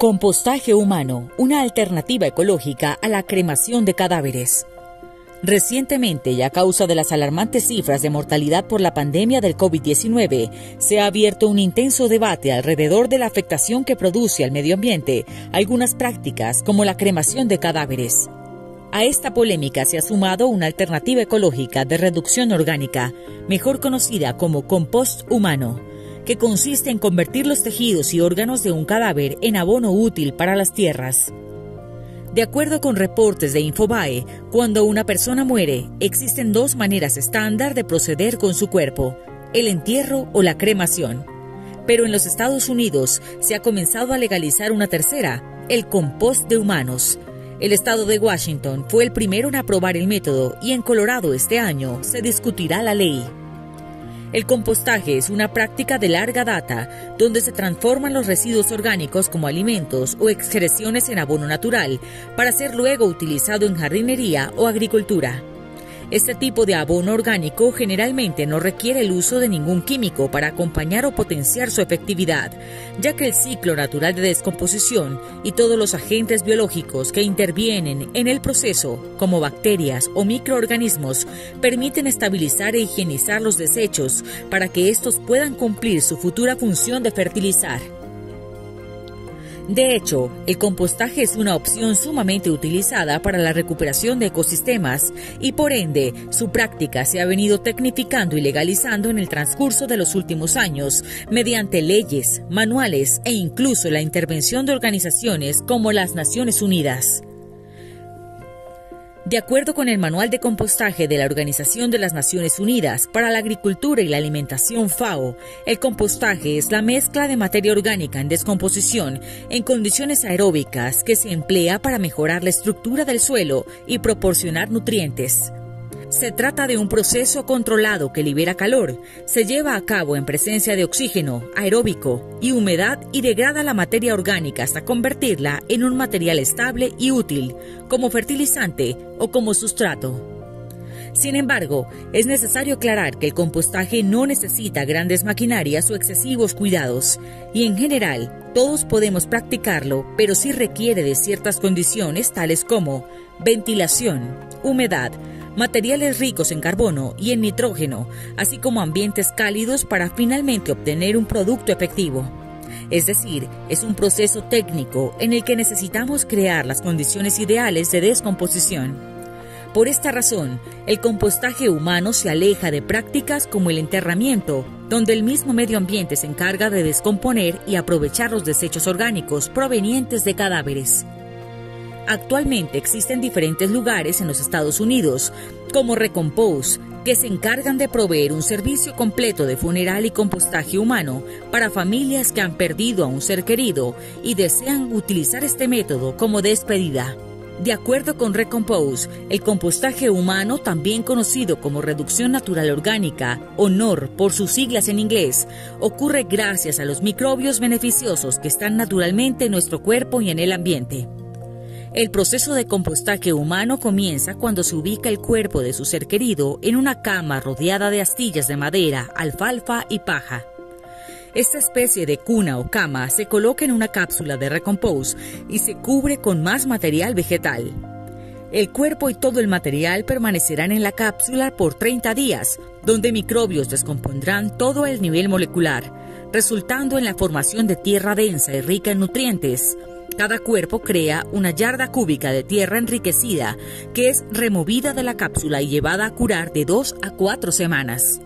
Compostaje humano, una alternativa ecológica a la cremación de cadáveres. Recientemente, y a causa de las alarmantes cifras de mortalidad por la pandemia del COVID-19, se ha abierto un intenso debate alrededor de la afectación que produce al medio ambiente algunas prácticas como la cremación de cadáveres. A esta polémica se ha sumado una alternativa ecológica de reducción orgánica, mejor conocida como compost humano que consiste en convertir los tejidos y órganos de un cadáver en abono útil para las tierras. De acuerdo con reportes de Infobae, cuando una persona muere, existen dos maneras estándar de proceder con su cuerpo, el entierro o la cremación. Pero en los Estados Unidos se ha comenzado a legalizar una tercera, el compost de humanos. El estado de Washington fue el primero en aprobar el método y en Colorado este año se discutirá la ley. El compostaje es una práctica de larga data donde se transforman los residuos orgánicos como alimentos o excreciones en abono natural para ser luego utilizado en jardinería o agricultura. Este tipo de abono orgánico generalmente no requiere el uso de ningún químico para acompañar o potenciar su efectividad, ya que el ciclo natural de descomposición y todos los agentes biológicos que intervienen en el proceso, como bacterias o microorganismos, permiten estabilizar e higienizar los desechos para que estos puedan cumplir su futura función de fertilizar. De hecho, el compostaje es una opción sumamente utilizada para la recuperación de ecosistemas y por ende su práctica se ha venido tecnificando y legalizando en el transcurso de los últimos años mediante leyes, manuales e incluso la intervención de organizaciones como las Naciones Unidas. De acuerdo con el Manual de Compostaje de la Organización de las Naciones Unidas para la Agricultura y la Alimentación FAO, el compostaje es la mezcla de materia orgánica en descomposición en condiciones aeróbicas que se emplea para mejorar la estructura del suelo y proporcionar nutrientes. Se trata de un proceso controlado que libera calor, se lleva a cabo en presencia de oxígeno, aeróbico y humedad y degrada la materia orgánica hasta convertirla en un material estable y útil, como fertilizante o como sustrato. Sin embargo, es necesario aclarar que el compostaje no necesita grandes maquinarias o excesivos cuidados, y en general todos podemos practicarlo, pero sí requiere de ciertas condiciones tales como ventilación, humedad, materiales ricos en carbono y en nitrógeno, así como ambientes cálidos para finalmente obtener un producto efectivo. Es decir, es un proceso técnico en el que necesitamos crear las condiciones ideales de descomposición. Por esta razón, el compostaje humano se aleja de prácticas como el enterramiento, donde el mismo medio ambiente se encarga de descomponer y aprovechar los desechos orgánicos provenientes de cadáveres. Actualmente existen diferentes lugares en los Estados Unidos, como Recompose, que se encargan de proveer un servicio completo de funeral y compostaje humano para familias que han perdido a un ser querido y desean utilizar este método como despedida. De acuerdo con Recompose, el compostaje humano, también conocido como reducción natural orgánica, o NOR por sus siglas en inglés, ocurre gracias a los microbios beneficiosos que están naturalmente en nuestro cuerpo y en el ambiente. El proceso de compostaje humano comienza cuando se ubica el cuerpo de su ser querido en una cama rodeada de astillas de madera, alfalfa y paja. Esta especie de cuna o cama se coloca en una cápsula de recompose y se cubre con más material vegetal. El cuerpo y todo el material permanecerán en la cápsula por 30 días, donde microbios descompondrán todo el nivel molecular, resultando en la formación de tierra densa y rica en nutrientes, cada cuerpo crea una yarda cúbica de tierra enriquecida que es removida de la cápsula y llevada a curar de dos a cuatro semanas.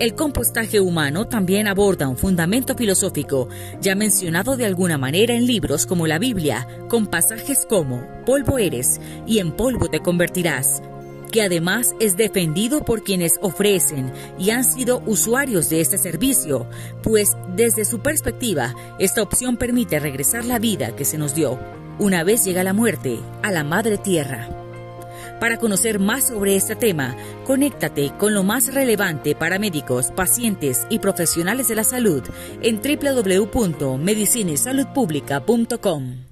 El compostaje humano también aborda un fundamento filosófico, ya mencionado de alguna manera en libros como la Biblia, con pasajes como polvo eres y en polvo te convertirás, que además es defendido por quienes ofrecen y han sido usuarios de este servicio, pues desde su perspectiva, esta opción permite regresar la vida que se nos dio, una vez llega la muerte, a la Madre Tierra. Para conocer más sobre este tema, conéctate con lo más relevante para médicos, pacientes y profesionales de la salud en www.medicinesaludpublica.com.